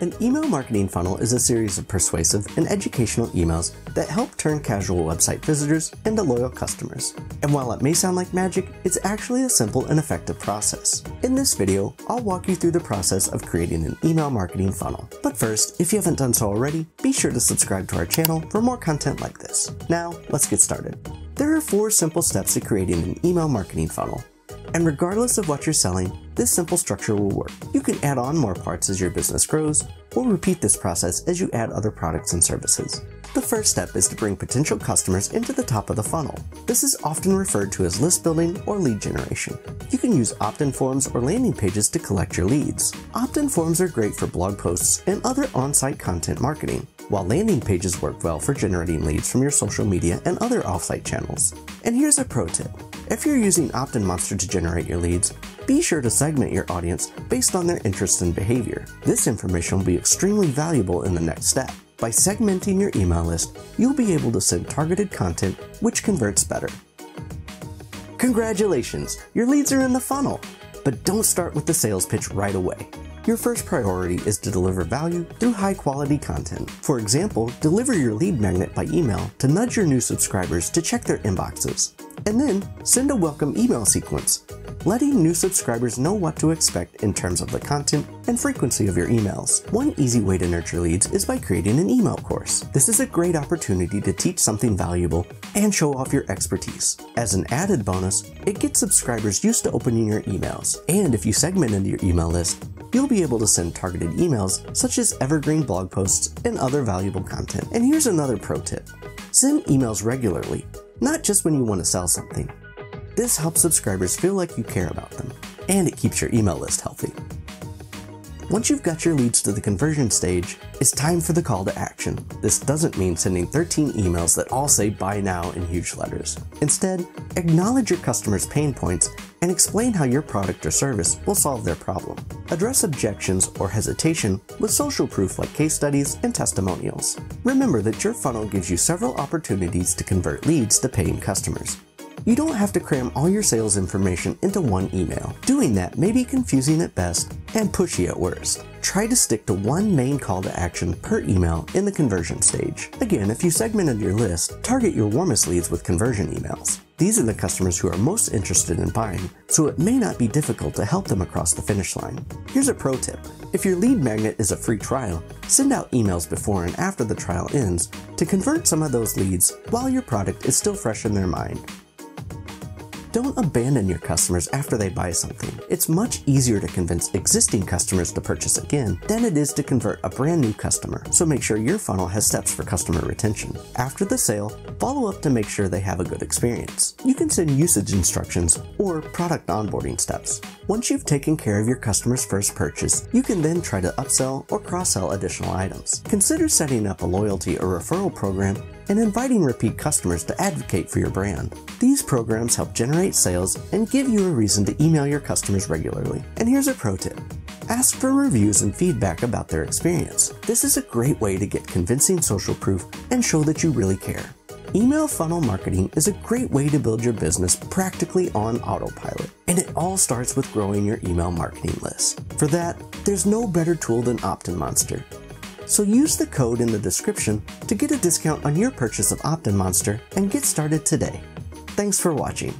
An email marketing funnel is a series of persuasive and educational emails that help turn casual website visitors into loyal customers. And while it may sound like magic, it's actually a simple and effective process. In this video, I'll walk you through the process of creating an email marketing funnel. But first, if you haven't done so already, be sure to subscribe to our channel for more content like this. Now, let's get started. There are four simple steps to creating an email marketing funnel. And regardless of what you're selling, this simple structure will work. You can add on more parts as your business grows, or repeat this process as you add other products and services. The first step is to bring potential customers into the top of the funnel. This is often referred to as list building or lead generation. You can use opt-in forms or landing pages to collect your leads. Opt-in forms are great for blog posts and other on-site content marketing while landing pages work well for generating leads from your social media and other off-site channels. And here's a pro tip. If you're using OptinMonster to generate your leads, be sure to segment your audience based on their interests and behavior. This information will be extremely valuable in the next step. By segmenting your email list, you'll be able to send targeted content which converts better. Congratulations, your leads are in the funnel! But don't start with the sales pitch right away. Your first priority is to deliver value through high quality content. For example, deliver your lead magnet by email to nudge your new subscribers to check their inboxes. And then send a welcome email sequence, letting new subscribers know what to expect in terms of the content and frequency of your emails. One easy way to nurture leads is by creating an email course. This is a great opportunity to teach something valuable and show off your expertise. As an added bonus, it gets subscribers used to opening your emails. And if you segment into your email list, you'll be able to send targeted emails such as evergreen blog posts and other valuable content. And here's another pro tip. Send emails regularly, not just when you want to sell something. This helps subscribers feel like you care about them, and it keeps your email list healthy. Once you've got your leads to the conversion stage, it's time for the call to action. This doesn't mean sending 13 emails that all say buy now in huge letters. Instead, acknowledge your customers' pain points and explain how your product or service will solve their problem. Address objections or hesitation with social proof like case studies and testimonials. Remember that your funnel gives you several opportunities to convert leads to paying customers. You don't have to cram all your sales information into one email. Doing that may be confusing at best and pushy at worst. Try to stick to one main call to action per email in the conversion stage. Again, if you segmented your list, target your warmest leads with conversion emails. These are the customers who are most interested in buying, so it may not be difficult to help them across the finish line. Here's a pro tip. If your lead magnet is a free trial, send out emails before and after the trial ends to convert some of those leads while your product is still fresh in their mind. Don't abandon your customers after they buy something. It's much easier to convince existing customers to purchase again than it is to convert a brand new customer, so make sure your funnel has steps for customer retention. After the sale, follow up to make sure they have a good experience. You can send usage instructions or product onboarding steps. Once you've taken care of your customer's first purchase, you can then try to upsell or cross-sell additional items. Consider setting up a loyalty or referral program and inviting repeat customers to advocate for your brand. These programs help generate sales and give you a reason to email your customers regularly. And here's a pro tip. Ask for reviews and feedback about their experience. This is a great way to get convincing social proof and show that you really care. Email funnel marketing is a great way to build your business practically on autopilot, and it all starts with growing your email marketing list. For that, there's no better tool than OptinMonster. So use the code in the description to get a discount on your purchase of OptinMonster and get started today. Thanks for watching.